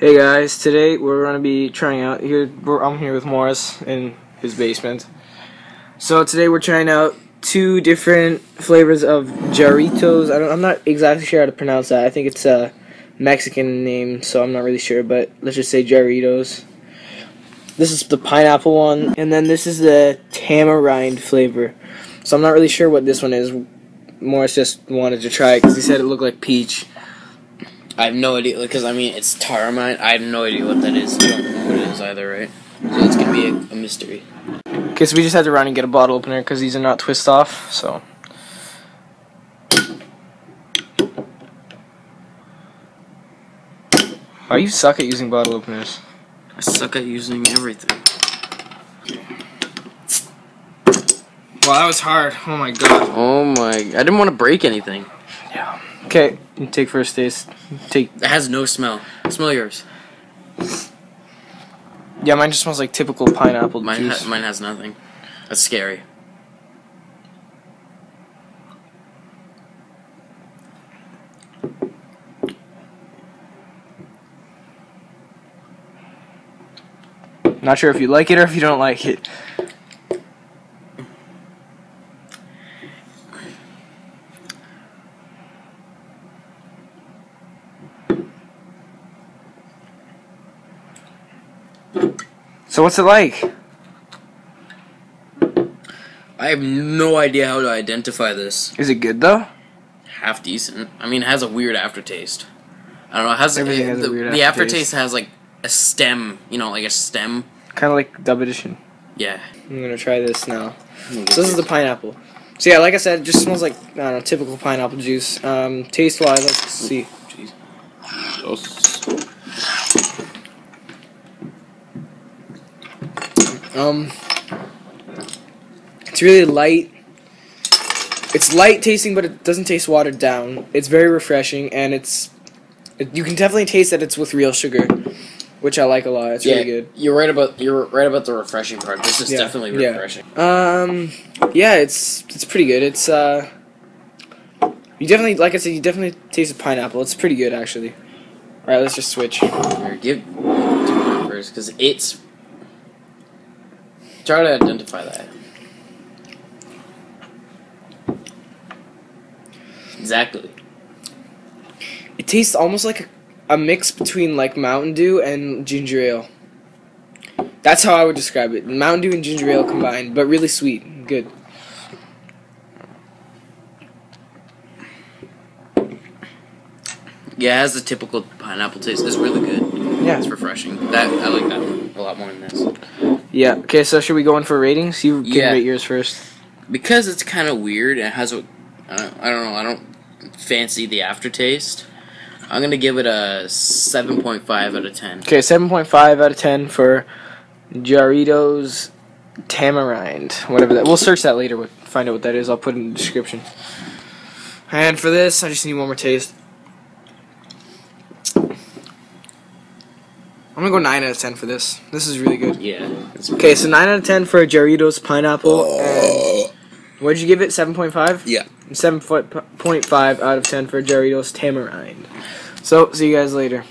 Hey guys, today we're gonna be trying out here. I'm here with Morris in his basement. So today we're trying out two different flavors of Jarritos. I I'm not exactly sure how to pronounce that. I think it's a Mexican name, so I'm not really sure. But let's just say Jarritos. This is the pineapple one, and then this is the tamarind flavor. So I'm not really sure what this one is. Morris just wanted to try it because he said it looked like peach. I have no idea because I mean it's Taramine. I have no idea what that is. You don't know what it is either, right? So it's gonna be a, a mystery. Okay, so we just had to run and get a bottle opener because these are not twist off. So. Why you suck at using bottle openers? I suck at using everything. Well, that was hard. Oh my god. Oh my! I didn't want to break anything. Yeah. Okay, you take first taste. Take. It has no smell. Smell yours. Yeah, mine just smells like typical pineapple Mine, juice. ha- mine has nothing. That's scary. Not sure if you like it or if you don't like it. So what's it like? I have no idea how to identify this. Is it good though? Half decent. I mean, it has a weird aftertaste. I don't know. It has, Everything uh, has a the, weird the aftertaste. aftertaste has like a stem. You know, like a stem. Kind of like dub edition. Yeah. I'm gonna try this now. So this is the pineapple. So yeah, like I said, it just smells like I don't know, typical pineapple juice. Um, taste wise, let's see. Jeez. Um, it's really light. It's light tasting, but it doesn't taste watered down. It's very refreshing, and it's it, you can definitely taste that it's with real sugar, which I like a lot. It's yeah, really good. You're right about you're right about the refreshing part. This is Yeah, definitely yeah. refreshing. Um, yeah, it's it's pretty good. It's uh, you definitely like I said, you definitely taste the pineapple. It's pretty good actually. All right, let's just switch. Here, give first because it's. Try to identify that. Exactly. It tastes almost like a, a mix between like Mountain Dew and ginger ale. That's how I would describe it. Mountain Dew and ginger ale combined, but really sweet. Good. Yeah, it has the typical pineapple taste. It's really good. Yeah. It's refreshing. That I like that one a lot more than this Yeah. Okay, so should we go in for ratings? You can Yeah. rate yours first. because it's kind of weird. and It has a I don't, I don't know. I don't fancy the aftertaste. I'm gonna give it a seven point five out of ten. Okay, 7.5 out of 10 for Jarritos Tamarind. Whatever that. We'll search that later. We'll find out what that is. I'll put it in the description. And for this, I just need one more taste. I'm gonna go 9 out of 10 for this. This is really good. Yeah. Okay, so 9 out of 10 for Jarritos Pineapple. And what did you give it? 7.5? Yeah. 7.5 out of 10 for Jarritos Tamarind. So, see you guys later.